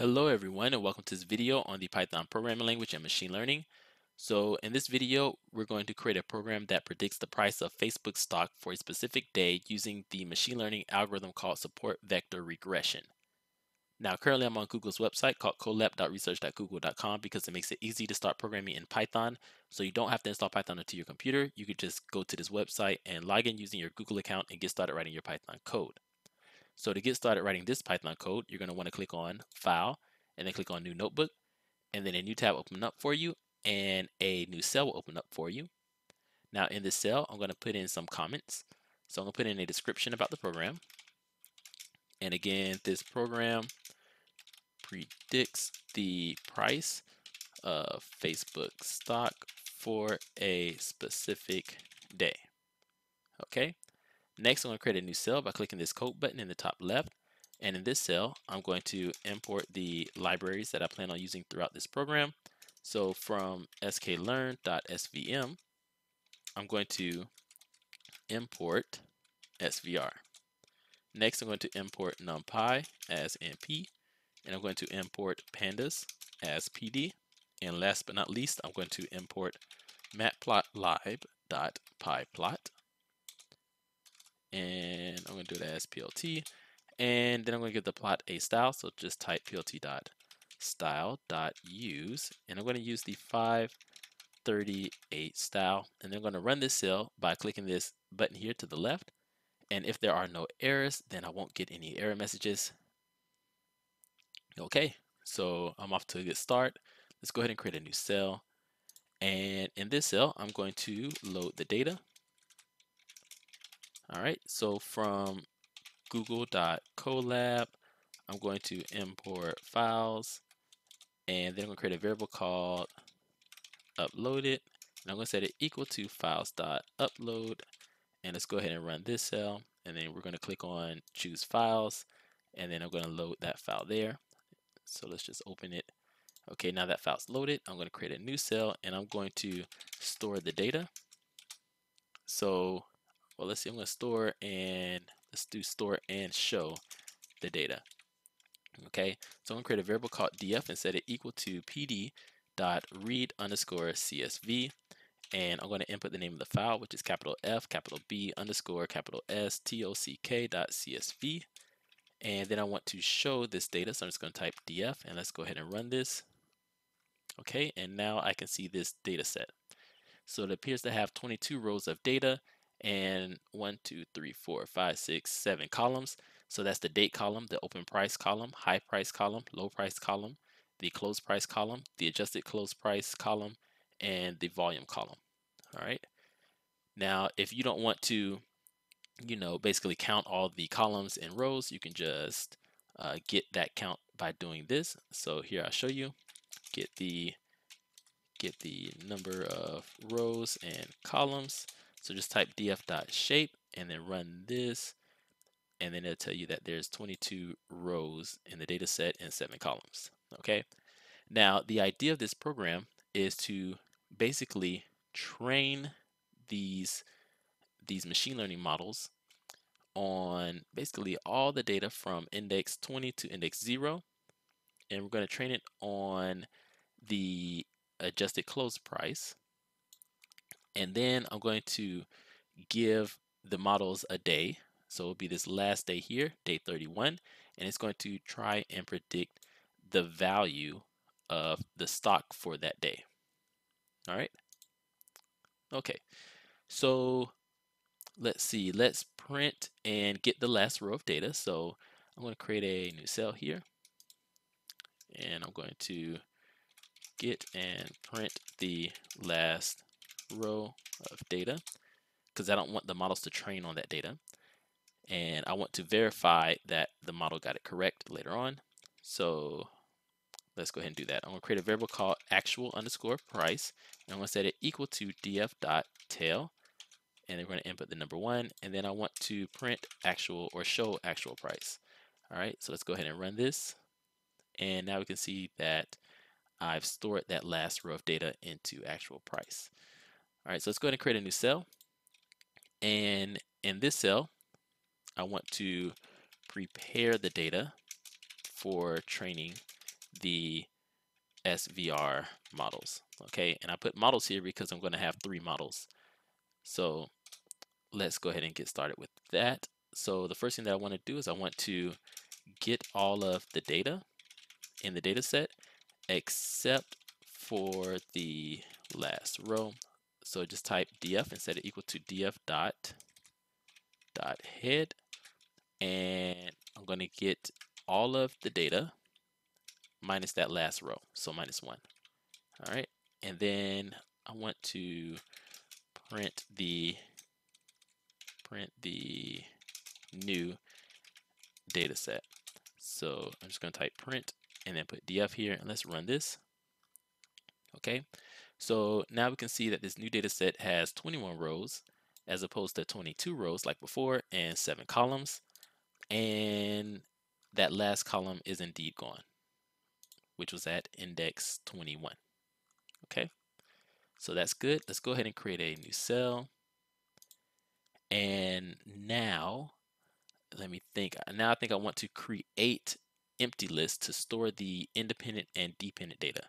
Hello everyone and welcome to this video on the Python programming language and machine learning. So in this video we're going to create a program that predicts the price of Facebook stock for a specific day using the machine learning algorithm called support vector regression. Now currently I'm on Google's website called colab.research.google.com because it makes it easy to start programming in Python so you don't have to install Python onto your computer. You could just go to this website and log in using your Google account and get started writing your Python code. So to get started writing this Python code, you're going to want to click on File, and then click on New Notebook, and then a new tab will open up for you, and a new cell will open up for you. Now in this cell, I'm going to put in some comments. So I'm going to put in a description about the program. And again, this program predicts the price of Facebook stock for a specific day. Okay, Next, I'm going to create a new cell by clicking this code button in the top left. And in this cell, I'm going to import the libraries that I plan on using throughout this program. So from sklearn.svm, I'm going to import svr. Next, I'm going to import numpy as np, and I'm going to import pandas as pd. And last but not least, I'm going to import matplotlib.pyplot and I'm going to do it as PLT. And then I'm going to give the plot a style. So just type PLT dot style dot use, and I'm going to use the 538 style. And then I'm going to run this cell by clicking this button here to the left. And if there are no errors, then I won't get any error messages. Okay, so I'm off to a good start. Let's go ahead and create a new cell. And in this cell, I'm going to load the data. All right, so from google.colab, I'm going to import files, and then I'm going to create a variable called uploaded, and I'm going to set it equal to files.upload, and let's go ahead and run this cell, and then we're going to click on choose files, and then I'm going to load that file there. So let's just open it. Okay, now that file's loaded, I'm going to create a new cell, and I'm going to store the data. So well, let's see, I'm to store and let's do store and show the data. Okay, so I'm going to create a variable called df and set it equal to pd dot read underscore csv and I'm going to input the name of the file which is capital F capital B underscore capital S T O C K dot CSV and then I want to show this data so I'm just going to type df and let's go ahead and run this okay and now I can see this data set so it appears to have 22 rows of data and one, two, three, four, five, six, seven columns. So that's the date column, the open price column, high price column, low price column, the close price column, the adjusted close price column, and the volume column. All right. Now, if you don't want to, you know, basically count all the columns and rows, you can just uh, get that count by doing this. So here I'll show you. Get the get the number of rows and columns. So just type df.shape and then run this and then it'll tell you that there's 22 rows in the data set and seven columns. Okay. Now the idea of this program is to basically train these these machine learning models on basically all the data from index 20 to index 0 and we're going to train it on the adjusted close price and then I'm going to give the models a day. So it'll be this last day here, day 31, and it's going to try and predict the value of the stock for that day. All right. Okay. So let's see. Let's print and get the last row of data. So I'm going to create a new cell here. And I'm going to get and print the last row of data because I don't want the models to train on that data. And I want to verify that the model got it correct later on. So let's go ahead and do that. I'm going to create a variable called actual underscore price. And I'm going to set it equal to df dot tail. And then we're going to input the number one. And then I want to print actual or show actual price. All right, so let's go ahead and run this. And now we can see that I've stored that last row of data into actual price. All right, so let's go ahead and create a new cell. And in this cell, I want to prepare the data for training the SVR models. Okay, and I put models here because I'm going to have three models. So let's go ahead and get started with that. So the first thing that I want to do is I want to get all of the data in the data set except for the last row. So just type df and set it equal to df dot dot head. And I'm going to get all of the data minus that last row so minus one. All right and then I want to print the print the new data set. So I'm just going to type print and then put df here and let's run this. Okay so now we can see that this new data set has 21 rows as opposed to 22 rows like before and seven columns and that last column is indeed gone which was at index 21 okay? So that's good. Let's go ahead and create a new cell. And now let me think uh, now I think I want to create empty lists to store the independent and dependent data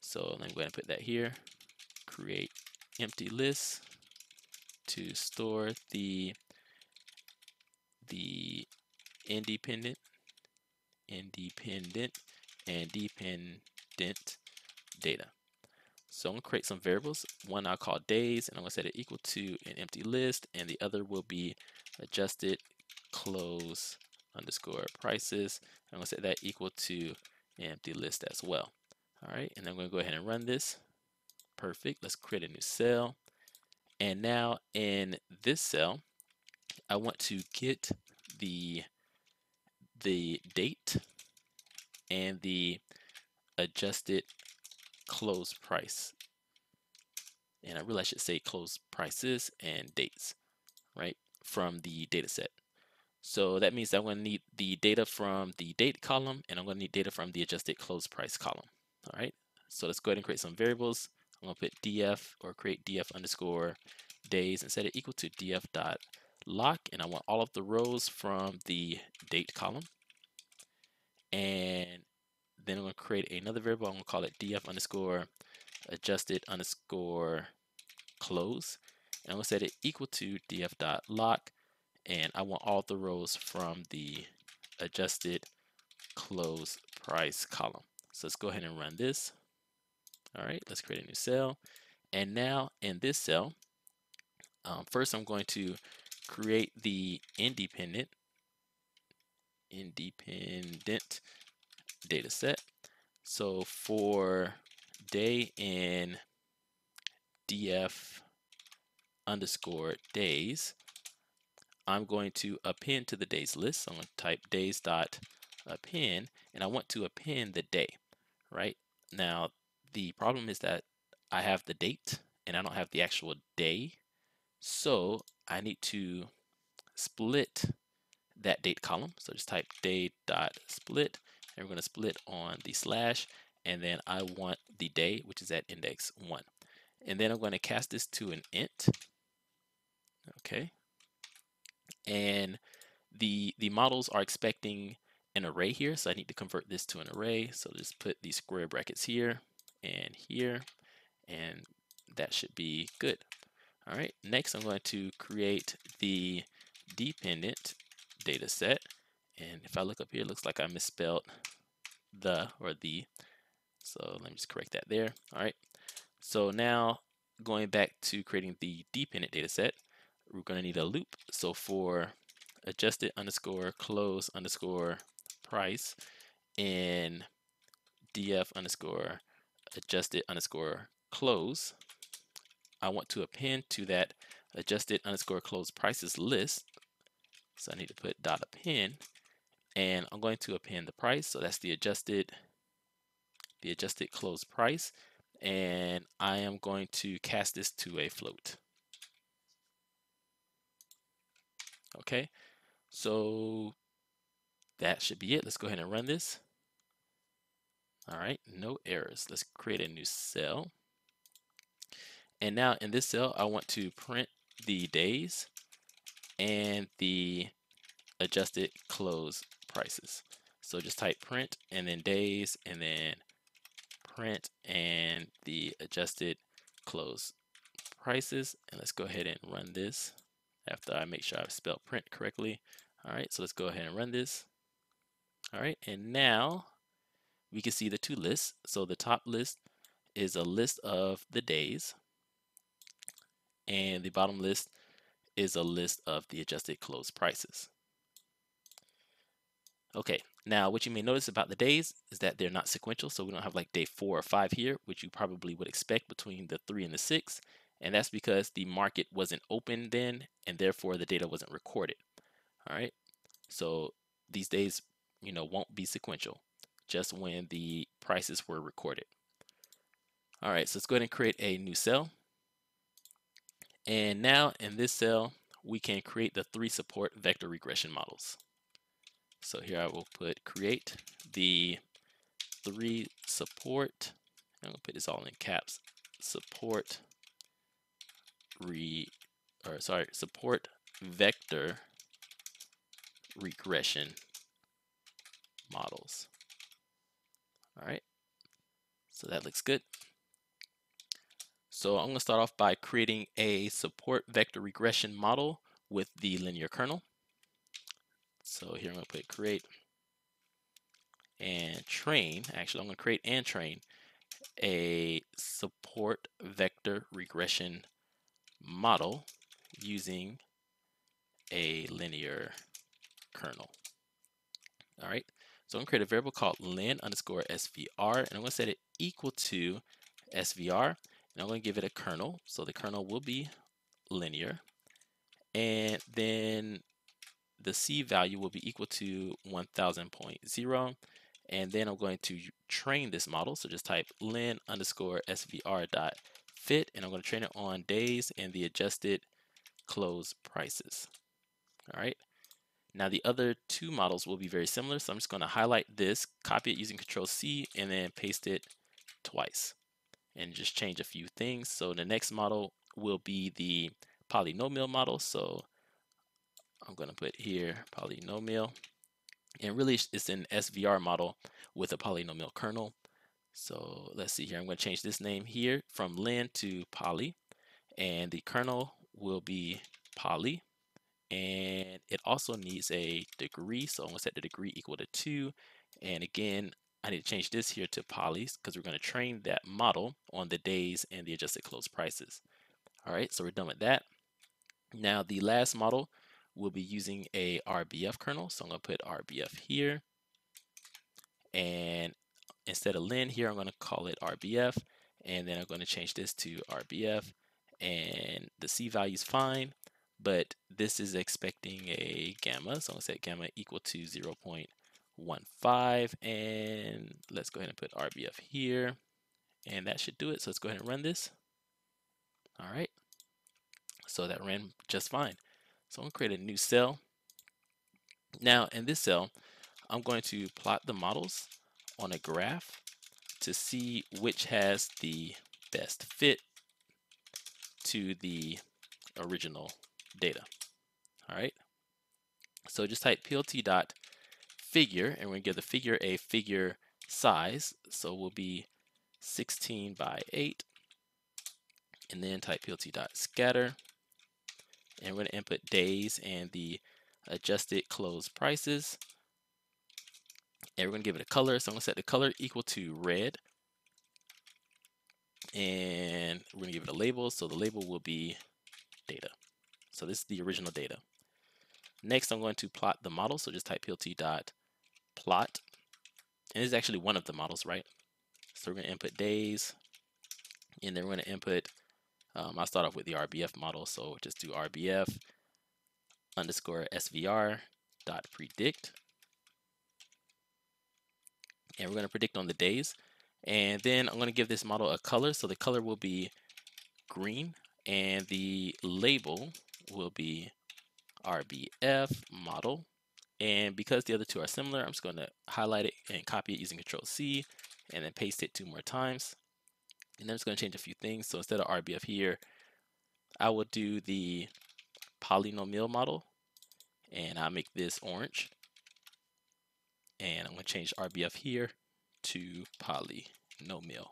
so let me go ahead and put that here create empty lists to store the the independent, independent, and dependent data. So I'm going to create some variables. One I'll call days, and I'm going to set it equal to an empty list, and the other will be adjusted close underscore prices. I'm going to set that equal to an empty list as well. All right, and I'm going to go ahead and run this. Perfect. Let's create a new cell. And now in this cell, I want to get the the date and the adjusted close price. And I really should say close prices and dates, right, from the data set. So that means I'm going to need the data from the date column and I'm going to need data from the adjusted close price column. All right, so let's go ahead and create some variables. I'm going to put df or create df underscore days and set it equal to df dot loc and I want all of the rows from the date column. And then I'm to create another variable. I'm to call it df underscore adjusted underscore close. And I'm going to set it equal to df dot loc and I want all the rows from the adjusted close price column so let's go ahead and run this all right let's create a new cell and now in this cell um, first I'm going to create the independent independent data set. So for day in df underscore days, I'm going to append to the days list. So I'm going to type days dot append, and I want to append the day, right? Now, the problem is that I have the date and I don't have the actual day. So I need to split that date column. So just type date dot split, and we're going to split on the slash, and then I want the day, which is at index one. And then I'm going to cast this to an int. Okay. And the the models are expecting an array here, so I need to convert this to an array. So just put these square brackets here and here, and that should be good. All right, next I'm going to create the dependent data set. And if I look up here, it looks like I misspelled the or the. So let me just correct that there. All right. So now going back to creating the dependent data set, we're going to need a loop. So for adjusted underscore close underscore price in df underscore adjusted underscore close, I want to append to that adjusted underscore close prices list so I need to put dot append and I'm going to append the price. So that's the adjusted, the adjusted close price. And I am going to cast this to a float. Okay, so that should be it. Let's go ahead and run this. All right, no errors. Let's create a new cell. And now in this cell, I want to print the days and the adjusted close prices. So just type print and then days and then print and the adjusted close prices. And let's go ahead and run this after I make sure I've spelled print correctly. All right, so let's go ahead and run this. All right, and now we can see the two lists. So the top list is a list of the days, and the bottom list is a list of the adjusted close prices. Okay, now what you may notice about the days is that they're not sequential, so we don't have like day four or five here, which you probably would expect between the three and the six, and that's because the market wasn't open then, and therefore the data wasn't recorded. All right, so these days, you know, won't be sequential, just when the prices were recorded. All right, so let's go ahead and create a new cell. And now in this cell, we can create the three support vector regression models. So here I will put create the three support. I'm gonna put this all in caps. Support re or sorry, support vector regression models. All right, so that looks good. So I'm going to start off by creating a support vector regression model with the linear kernel. So here I'm going to put create and train. Actually, I'm going to create and train a support vector regression model using a linear kernel. All right. So I'm going to create a variable called len underscore svr, and I'm going to set it equal to svr, and I'm going to give it a kernel. So the kernel will be linear. And then the C value will be equal to 1000.0. And then I'm going to train this model. So just type len underscore svr dot fit, and I'm going to train it on days and the adjusted close prices. All right. Now the other two models will be very similar. So I'm just going to highlight this, copy it using Control C, and then paste it twice. And just change a few things. So the next model will be the polynomial model. So I'm going to put here polynomial. And really it's an SVR model with a polynomial kernel. So let's see here. I'm going to change this name here from Lin to poly. And the kernel will be poly. And it also needs a degree. So I'm going to set the degree equal to 2. And again, I need to change this here to polys because we're going to train that model on the days and the adjusted close prices. All right, so we're done with that. Now the last model we'll be using a RBF kernel. So I'm going to put RBF here. And instead of len here, I'm going to call it RBF. And then I'm going to change this to RBF. And the C value is fine, but this is expecting a gamma. So I'm to set gamma equal to 0 0.15. And let's go ahead and put RBF here. And that should do it. So let's go ahead and run this. All right. So that ran just fine. So I'm going to create a new cell. Now in this cell, I'm going to plot the models on a graph to see which has the best fit to the original data. All right. So just type plt dot figure, and we're to give the figure a figure size. So we'll be 16 by 8. And then type plt dot scatter and we're to input days and the adjusted close prices. And we're to give it a color. So I'm to set the color equal to red. And we're to give it a label. So the label will be data. So this is the original data. Next, I'm going to plot the model. So just type plt dot plot. And this is actually one of the models, right? So we're going to input days. And then we're going to input um, I'll start off with the RBF model. So just do RBF underscore SVR dot predict. And we're going to predict on the days. And then I'm going to give this model a color. So the color will be green and the label will be RBF model. And because the other two are similar, I'm just going to highlight it and copy it using Control C and then paste it two more times. And then I'm just going to change a few things. So instead of RBF here, I will do the polynomial model and I'll make this orange. and I'm going to change RBF here to polynomial.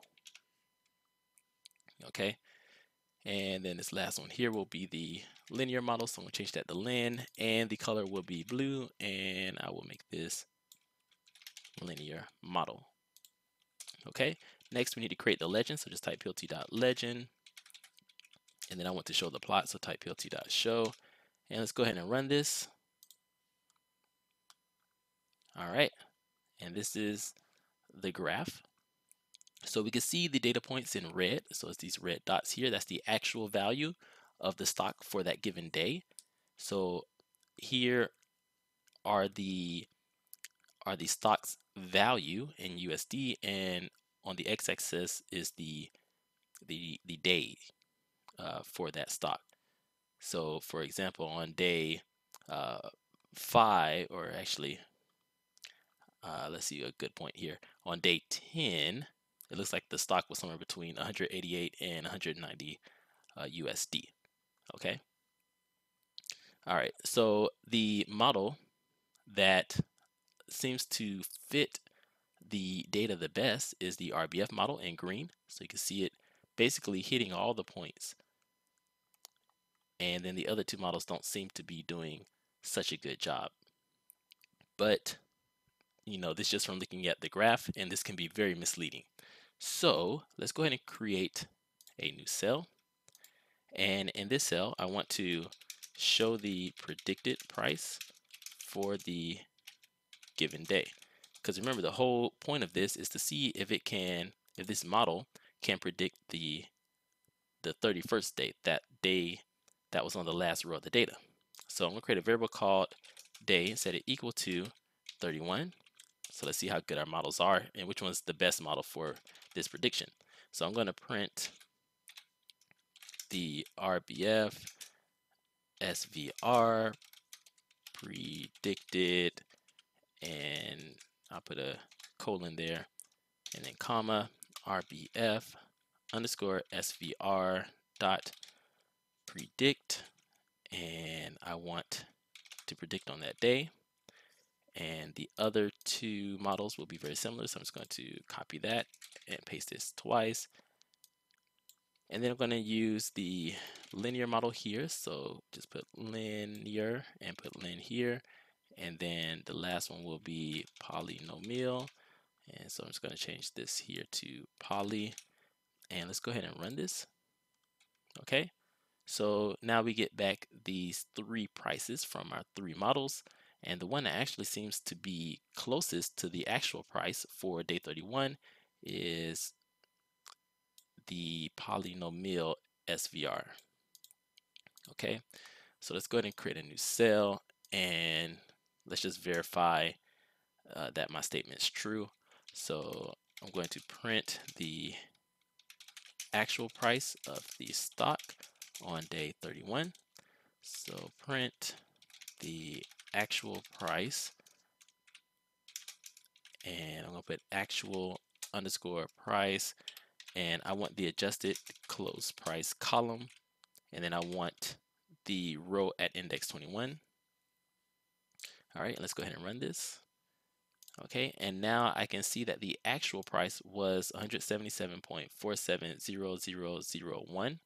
Okay, and then this last one here will be the linear model, so I'm to change that to lin, and the color will be blue, and I will make this linear model. Okay, next we need to create the legend, so just type plt.legend, and then I want to show the plot, so type plt.show, and let's go ahead and run this. All right, and this is the graph. So we can see the data points in red. So it's these red dots here. That's the actual value of the stock for that given day. So here are the are the stocks value in USD and on the x-axis is the the the day uh, for that stock. So for example on day uh, five or actually uh, let's see a good point here. On day 10, it looks like the stock was somewhere between 188 and 190 uh, USD. Okay. All right. So the model that seems to fit the data the best is the RBF model in green. So you can see it basically hitting all the points. And then the other two models don't seem to be doing such a good job. But you know, this just from looking at the graph, and this can be very misleading. So let's go ahead and create a new cell. And in this cell, I want to show the predicted price for the given day. Because remember, the whole point of this is to see if it can, if this model can predict the the 31st date, that day that was on the last row of the data. So I'm to create a variable called day and set it equal to 31. So let's see how good our models are and which one's the best model for this prediction. So I'm going to print the RBF SVR predicted and I'll put a colon there and then comma RBF underscore SVR dot predict and I want to predict on that day and the other two models will be very similar. So I'm just going to copy that and paste this twice. And then I'm going to use the linear model here. So just put linear and put lin here. And then the last one will be polynomial. And so I'm just going to change this here to poly. And let's go ahead and run this. Okay. So now we get back these three prices from our three models. And the one that actually seems to be closest to the actual price for day 31 is the polynomial SVR. Okay, so let's go ahead and create a new cell and let's just verify uh, that my statement is true. So I'm going to print the actual price of the stock on day 31. So print the actual price and I'm gonna put actual underscore price and I want the adjusted close price column and then I want the row at index 21 all right let's go ahead and run this. Okay and now I can see that the actual price was 177.470001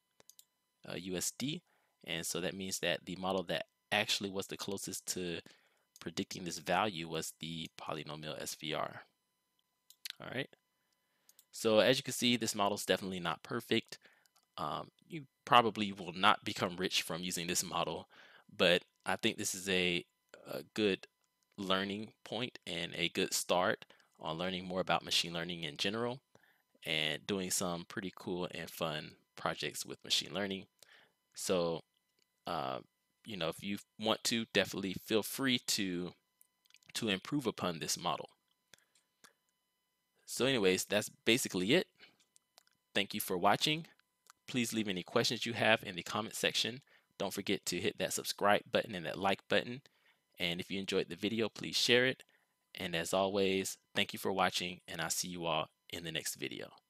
uh, USD and so that means that the model that actually was the closest to predicting this value was the polynomial SVR. All right. So as you can see, this model is definitely not perfect. Um, you probably will not become rich from using this model, but I think this is a, a good learning point and a good start on learning more about machine learning in general and doing some pretty cool and fun projects with machine learning. So uh, you know, if you want to, definitely feel free to to improve upon this model. So anyways, that's basically it. Thank you for watching. Please leave any questions you have in the comment section. Don't forget to hit that subscribe button and that like button. And if you enjoyed the video, please share it. And as always, thank you for watching and I'll see you all in the next video.